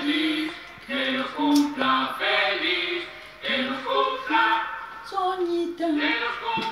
feliz, que los cumpla feliz, que los cumpla soñita, que los cumpla.